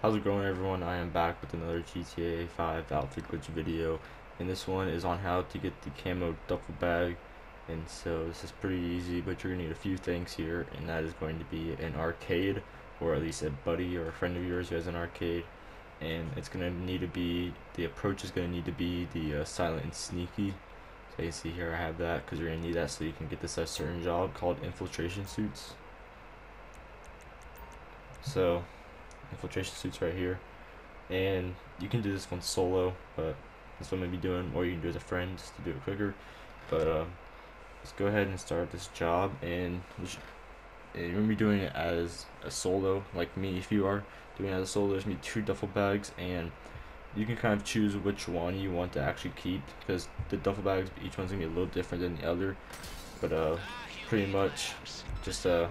How's it going everyone? I am back with another GTA 5 outfit glitch video and this one is on how to get the camo duffel bag and so this is pretty easy but you're gonna need a few things here and that is going to be an arcade or at least a buddy or a friend of yours who has an arcade and it's gonna need to be the approach is gonna need to be the uh, silent and sneaky so you see here I have that because you're gonna need that so you can get this a certain job called infiltration suits so infiltration suits right here. And you can do this one solo but that's what I'm going to be doing. Or you can do it as a friend just to do it quicker. But uh, let's go ahead and start this job. And you're going to be doing it as a solo like me if you are doing it as a solo. There's going to be two duffel bags and you can kind of choose which one you want to actually keep because the duffel bags each one's going to be a little different than the other but uh pretty much just uh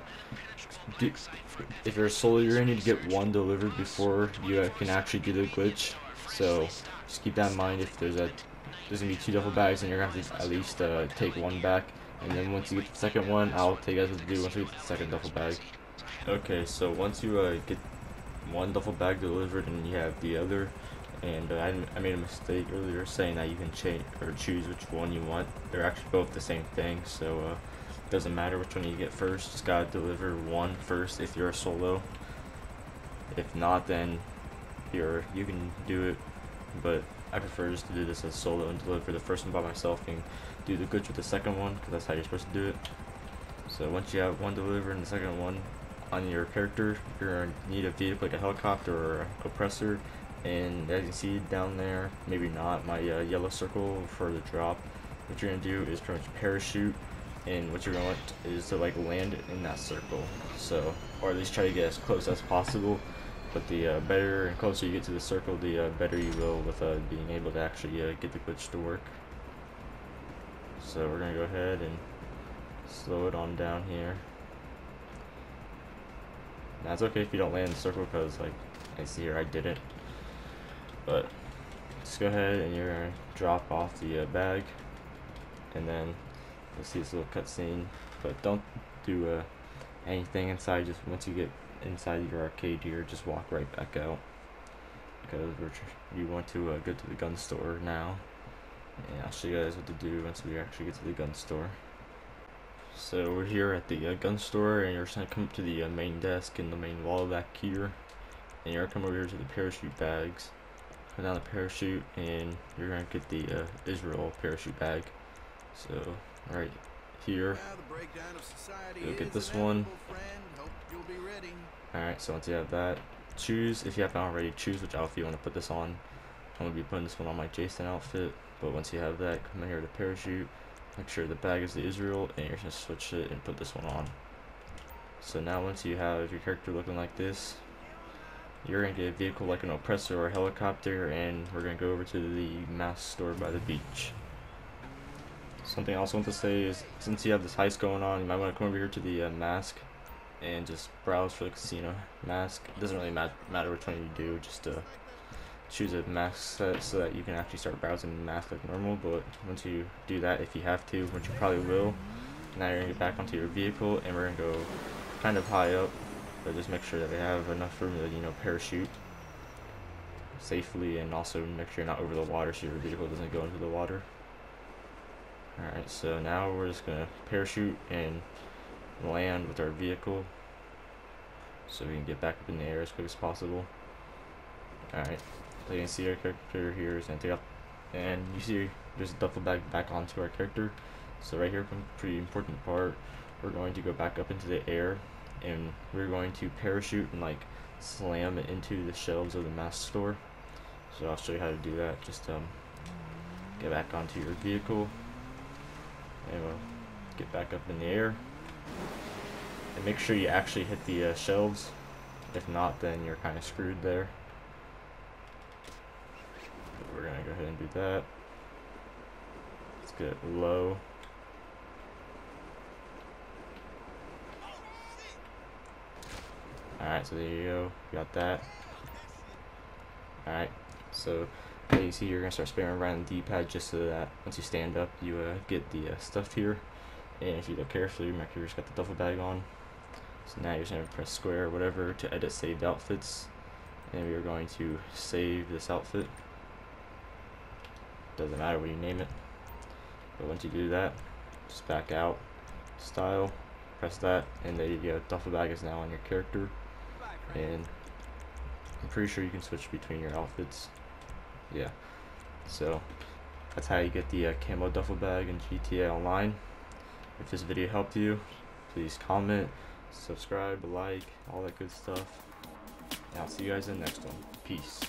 if you're a solo, you're gonna need to get one delivered before you can actually do the glitch. So just keep that in mind. If there's a there's gonna be two duffel bags, and you're gonna have to at least uh, take one back. And then once you get the second one, I'll tell you guys what to do once we get the second duffel bag. Okay, so once you uh, get one duffel bag delivered and you have the other, and I, I made a mistake earlier saying that you can change or choose which one you want. They're actually both the same thing, so. Uh, doesn't matter which one you get first, just gotta deliver one first if you're a solo. If not, then you're you can do it, but I prefer just to do this as solo and deliver the first one by myself and do the glitch with the second one because that's how you're supposed to do it. So once you have one delivered and the second one on your character, you're gonna need a vehicle like a helicopter or a oppressor. And as you see down there, maybe not my uh, yellow circle for the drop. What you're gonna do is pretty much parachute and what you're to want is to like land in that circle. So or at least try to get as close as possible but the uh, better and closer you get to the circle the uh, better you will with uh, being able to actually uh, get the glitch to work. So we're gonna go ahead and slow it on down here. That's okay if you don't land in the circle because like I see here I didn't but just go ahead and you're gonna drop off the uh, bag and then You'll see this little cutscene, but don't do uh, anything inside. Just once you get inside your arcade here, just walk right back out because we you want to uh, go to the gun store now. And I'll show you guys what to do once we actually get to the gun store. So we're here at the uh, gun store, and you're just gonna come up to the uh, main desk in the main wall back here, and you're gonna come over here to the parachute bags. Put down the parachute, and you're gonna get the uh, Israel parachute bag. So right here. Look at this one. Alright, so once you have that, choose, if you haven't already, choose which outfit you want to put this on. I'm to be putting this one on my Jason outfit, but once you have that, come in here to parachute, make sure the bag is the Israel, and you're to switch it and put this one on. So now once you have your character looking like this, you're going to get a vehicle like an oppressor or a helicopter, and we're going to go over to the mask store by the beach. Something I also want to say is, since you have this heist going on, you might want to come over here to the uh, mask and just browse for the casino mask. It doesn't really mat matter which one you do, just to choose a mask set so that you can actually start browsing the mask like normal. But once you do that, if you have to, which you probably will, now you're going to get back onto your vehicle and we're going to go kind of high up. But just make sure that we have enough room to, you know, parachute safely and also make sure you're not over the water so your vehicle doesn't go into the water. Alright, so now we're just to parachute and land with our vehicle so we can get back up in the air as quick as possible. Alright, so you can see our character here is to take off and you see there's a duffel bag back onto our character. So right here pretty important part. We're going to go back up into the air and we're going to parachute and like slam it into the shelves of the mask store. So I'll show you how to do that. Just um, get back onto your vehicle and we'll get back up in the air. And make sure you actually hit the uh, shelves. If not, then you're kind of screwed there. But we're going to go ahead and do that. Let's get low. Alright, so there you go. Got that. Alright, so you see you're going to start spamming around the D-pad just so that once you stand up you uh, get the uh, stuff here. And if you look carefully make sure you've got the duffel bag on. So now you're just going to press square or whatever to edit saved outfits. And we are going to save this outfit. Doesn't matter what you name it. But once you do that just back out style press that and there you go. Duffel bag is now on your character and I'm pretty sure you can switch between your outfits. Yeah. So that's how you get the uh, camo duffel bag in GTA Online. If this video helped you please comment subscribe like all that good stuff. And I'll see you guys in the next one. Peace